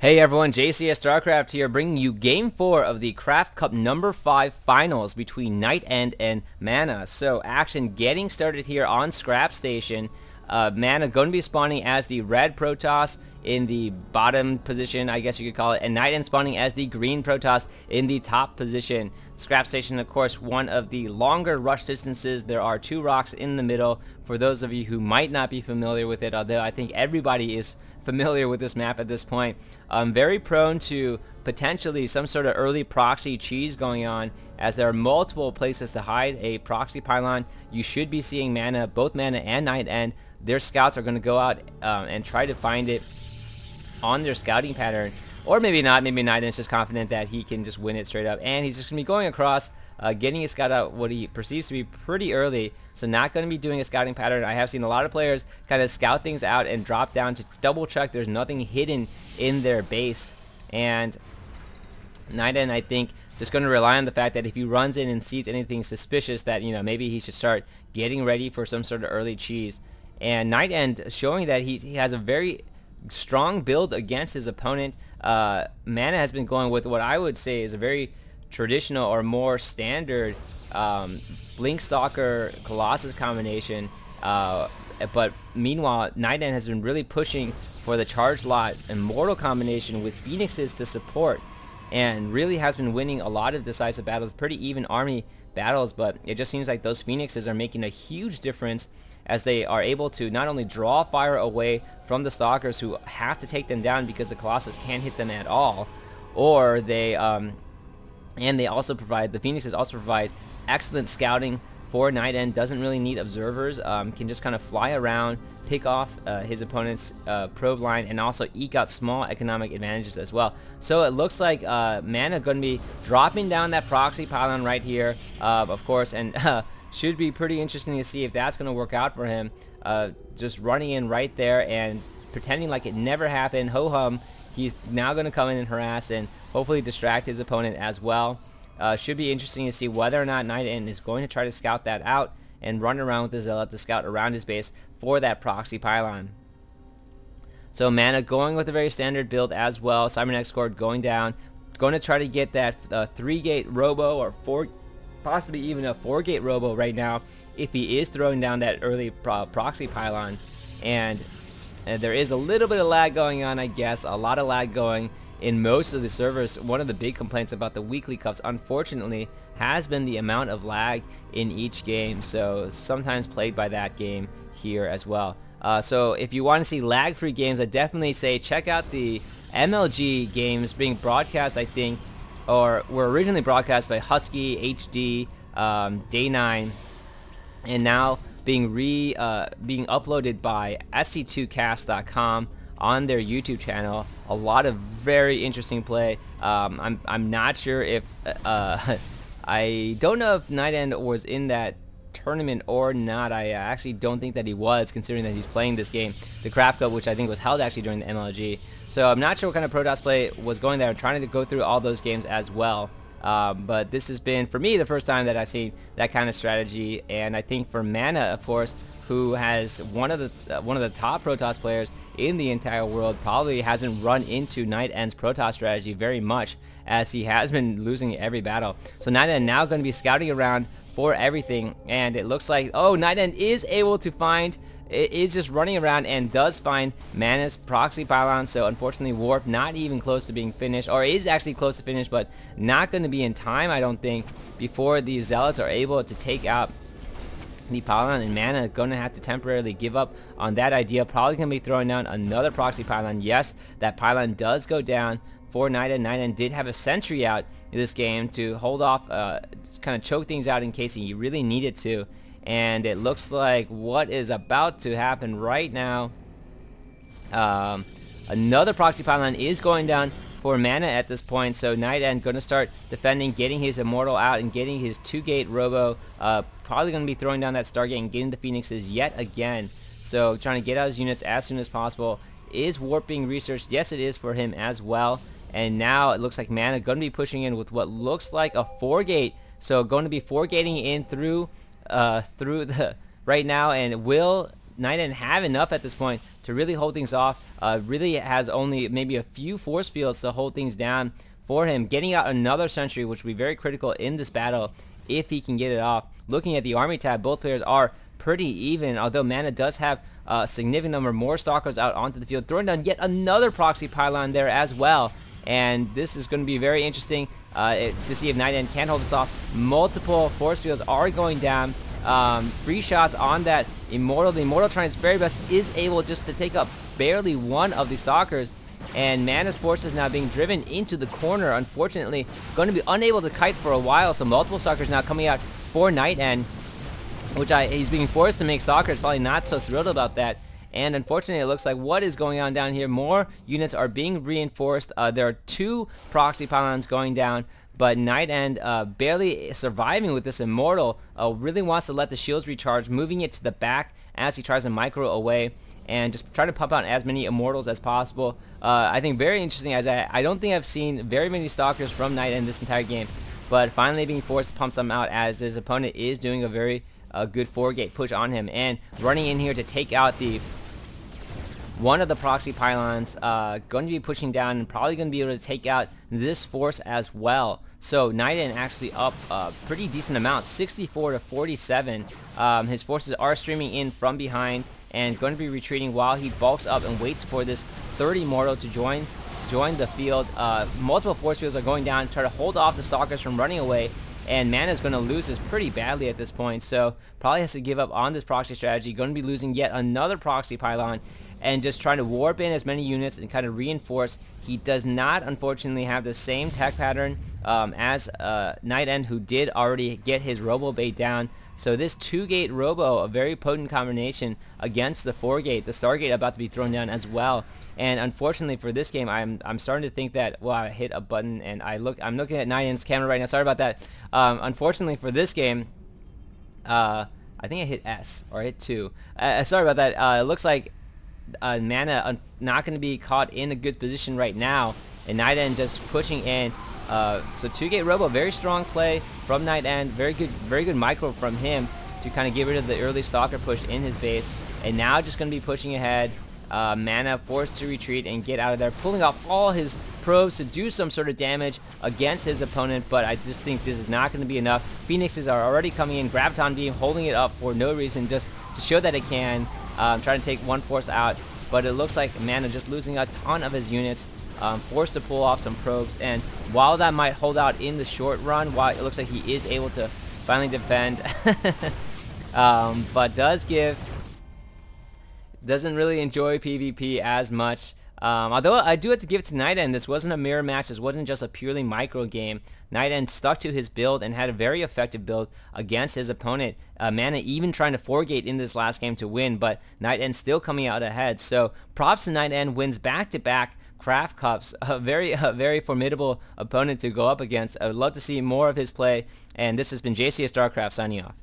Hey everyone, JCS StarCraft here bringing you Game 4 of the Craft Cup number 5 finals between Night End and Mana. So action getting started here on Scrap Station. Uh, Mana going to be spawning as the red Protoss in the bottom position, I guess you could call it, and Night End spawning as the green Protoss in the top position. Scrap Station, of course, one of the longer rush distances. There are two rocks in the middle. For those of you who might not be familiar with it, although I think everybody is familiar with this map at this point. Um, very prone to potentially some sort of early proxy cheese going on as there are multiple places to hide a proxy pylon. You should be seeing mana, both mana and night end. Their scouts are going to go out um, and try to find it on their scouting pattern. Or maybe not, maybe Night is just confident that he can just win it straight up. And he's just going to be going across uh, getting a scout out what he perceives to be pretty early. So not going to be doing a scouting pattern. I have seen a lot of players kind of scout things out and drop down to double check there's nothing hidden in their base. And Night End, I think, just going to rely on the fact that if he runs in and sees anything suspicious that, you know, maybe he should start getting ready for some sort of early cheese. And Night End showing that he, he has a very strong build against his opponent. Uh, Mana has been going with what I would say is a very traditional or more standard um, Blink Stalker Colossus combination. Uh, but meanwhile, End has been really pushing for the Charge Lot Immortal combination with Phoenixes to support and really has been winning a lot of decisive battles, pretty even army battles, but it just seems like those Phoenixes are making a huge difference as they are able to not only draw fire away from the Stalkers who have to take them down because the Colossus can't hit them at all, or they um, and they also provide, the Phoenixes also provide excellent scouting for Night End. Doesn't really need observers. Um, can just kind of fly around, pick off uh, his opponent's uh, probe line, and also eke out small economic advantages as well. So it looks like uh, Mana going to be dropping down that proxy pylon right here, uh, of course, and should be pretty interesting to see if that's going to work out for him. Uh, just running in right there and pretending like it never happened. Ho-hum, he's now going to come in and harass and hopefully distract his opponent as well. Uh, should be interesting to see whether or not Night End is going to try to scout that out and run around with the Zealot to scout around his base for that proxy pylon. So Mana going with a very standard build as well. Cybernetics Core going down. Going to try to get that uh, 3-gate Robo or 4, possibly even a 4-gate Robo right now if he is throwing down that early pro proxy pylon. And, and there is a little bit of lag going on, I guess. A lot of lag going in most of the servers, one of the big complaints about the weekly cups, unfortunately, has been the amount of lag in each game. So sometimes played by that game here as well. Uh, so if you want to see lag-free games, I definitely say check out the MLG games being broadcast, I think, or were originally broadcast by Husky, HD, um, Day9, and now being re uh, being uploaded by SC2Cast.com on their YouTube channel. A lot of very interesting play. Um, I'm, I'm not sure if... Uh, I don't know if Night End was in that tournament or not. I actually don't think that he was, considering that he's playing this game, the Craft Cup, which I think was held actually during the MLG. So I'm not sure what kind of Protoss play was going there. I'm trying to go through all those games as well. Um, but this has been, for me, the first time that I've seen that kind of strategy. And I think for Mana, of course, who has one of the uh, one of the top Protoss players in the entire world, probably hasn't run into Night End's Protoss strategy very much, as he has been losing every battle. So Night End now going to be scouting around for everything, and it looks like, oh, Night End is able to find is just running around and does find Mana's proxy pylon. So unfortunately, Warp not even close to being finished, or is actually close to finish, but not going to be in time, I don't think, before these Zealots are able to take out the pylon and mana going to have to temporarily give up on that idea. Probably going to be throwing down another proxy pylon. Yes that pylon does go down for Night End did have a sentry out in this game to hold off uh, kind of choke things out in case he really needed to and it looks like what is about to happen right now um, another proxy pylon is going down for mana at this point. So Night End going to start defending getting his immortal out and getting his two gate robo uh, probably going to be throwing down that Stargate and getting the Phoenixes yet again. So trying to get out his units as soon as possible. Is warping research yes it is for him as well. And now it looks like mana going to be pushing in with what looks like a four gate so going to be four gating in through uh, through the right now, and will Night End have enough at this point to really hold things off uh, really has only maybe a few force fields to hold things down for him. Getting out another Sentry, which will be very critical in this battle if he can get it off. Looking at the army tab, both players are pretty even, although Mana does have a significant number more Stalkers out onto the field, throwing down yet another proxy pylon there as well. And this is going to be very interesting uh, it, to see if Night End can hold this off. Multiple force fields are going down. Um, free shots on that Immortal. The Immortal trying its very best is able just to take up barely one of the Stalkers. And Mana's force is now being driven into the corner. Unfortunately, going to be unable to kite for a while. So multiple Stalkers now coming out for Night End. Which I, he's being forced to make Stalkers. Probably not so thrilled about that. And unfortunately, it looks like what is going on down here, more units are being reinforced. Uh, there are two proxy pylons going down, but Night End uh, barely surviving with this Immortal, uh, really wants to let the shields recharge, moving it to the back as he tries to micro away and just try to pump out as many Immortals as possible. Uh, I think very interesting as I, I don't think I've seen very many Stalkers from Night End this entire game, but finally being forced to pump some out as his opponent is doing a very uh, good four-gate push on him and running in here to take out the one of the proxy pylons uh, going to be pushing down and probably going to be able to take out this force as well. So Night End actually up a pretty decent amount, 64 to 47. Um, his forces are streaming in from behind and going to be retreating while he bulks up and waits for this third Immortal to join join the field. Uh, multiple force fields are going down to try to hold off the Stalkers from running away and Mana is going to lose this pretty badly at this point, so probably has to give up on this proxy strategy. Going to be losing yet another proxy pylon, and just trying to warp in as many units and kind of reinforce. He does not, unfortunately, have the same tech pattern um, as uh, Night End, who did already get his Robo Bait down. So this two-gate Robo, a very potent combination against the four-gate. The Stargate about to be thrown down as well. And unfortunately for this game, I'm I'm starting to think that well, I hit a button and I look I'm looking at Night End's camera right now. Sorry about that. Um, unfortunately for this game, uh, I think I hit S or I hit two. Uh, sorry about that. Uh, it looks like uh, Mana not going to be caught in a good position right now. And Night End just pushing in. Uh, so two-gate Robo, very strong play from Night End. Very good, very good micro from him to kind of get rid of the early Stalker push in his base. And now just going to be pushing ahead. Uh, mana forced to retreat and get out of there, pulling off all his probes to do some sort of damage against his opponent, but I just think this is not going to be enough. Phoenixes are already coming in, Graviton Beam holding it up for no reason, just to show that it can, um, trying to take one force out, but it looks like Mana just losing a ton of his units, um, forced to pull off some probes, and while that might hold out in the short run, while it looks like he is able to finally defend, um, but does give, doesn't really enjoy PvP as much, um, although I do have to give it to Night End, this wasn't a mirror match, this wasn't just a purely micro game. Night End stuck to his build and had a very effective build against his opponent. Uh, Mana even trying to four-gate in this last game to win, but Night End still coming out ahead. So props to Night End, wins back-to-back Craft Cups, a very, a very formidable opponent to go up against. I would love to see more of his play, and this has been JCS StarCraft signing off.